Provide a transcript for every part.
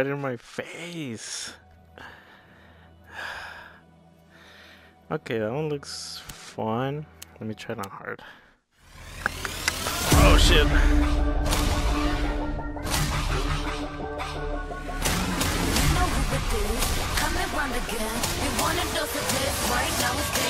right in my face. Okay, that one looks fun. Let me try it on hard. Oh shit. You know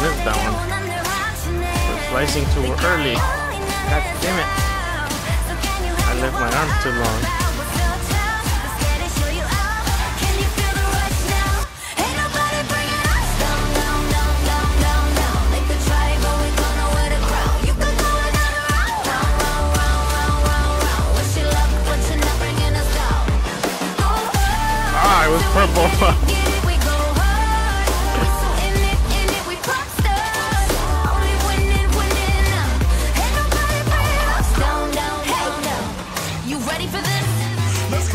live that one. We're slicing too early. God damn it. I left my arm too long. Ah, it was purple.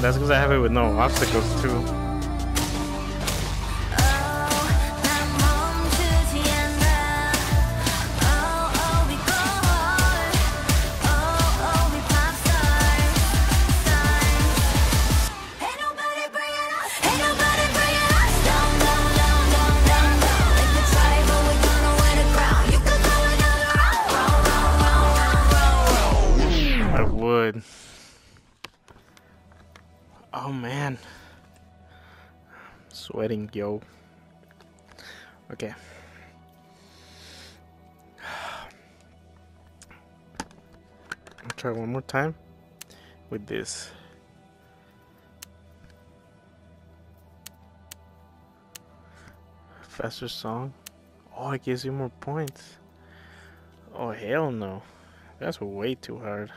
That's because I have it with no obstacles too. I would. Oh man. I'm sweating, yo. Okay. I'll try one more time with this. Faster song. Oh, it gives you more points. Oh, hell no. That's way too hard.